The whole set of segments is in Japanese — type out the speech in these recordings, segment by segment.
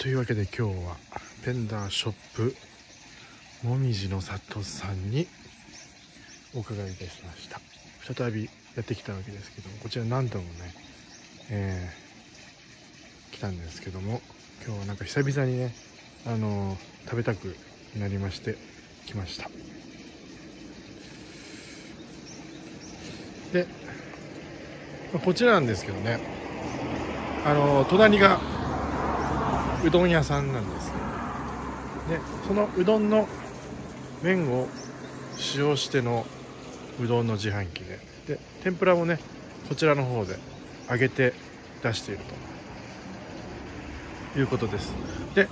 というわけで今日はペンダーショップもみじの里さんにお伺いいたしました。再びやってきたわけですけどもこちら何度もね、えー、来たんですけども今日はなんか久々にねあのー、食べたくなりまして来ました。でこちらなんですけどねあの、隣がうどん屋さんなんですでそのうどんの麺を使用してのうどんの自販機で。で天ぷらもねこちらの方で揚げて出しているということです。で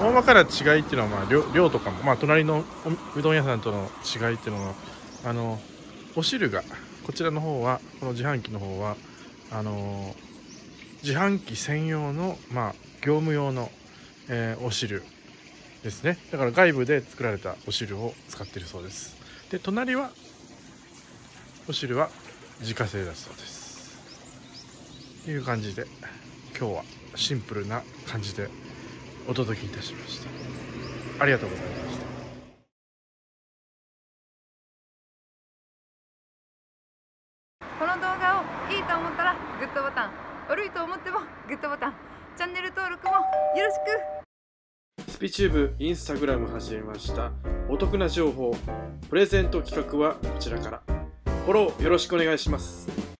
大まかな違いっていうのは、まあ量、量とかも、まあ、隣のうどん屋さんとの違いっていうのはあのお汁がこちらの方はこの自販機の方はあの自販機専用の、まあ、業務用の、えー、お汁ですね。だから外部で作られたお汁を使っているそうです。で隣はお汁は自家製だそうです。という感じで今日はシンプルな感じでお届けいたしました。ありがとうございました。この動画をいいと思ったらグッドボタン。悪いと思ってもグッドボタンチャンネル登録もよろしく。スピチューブインスタグラム始めました。お得な情報プレゼント企画はこちらから。フォローよろしくお願いします。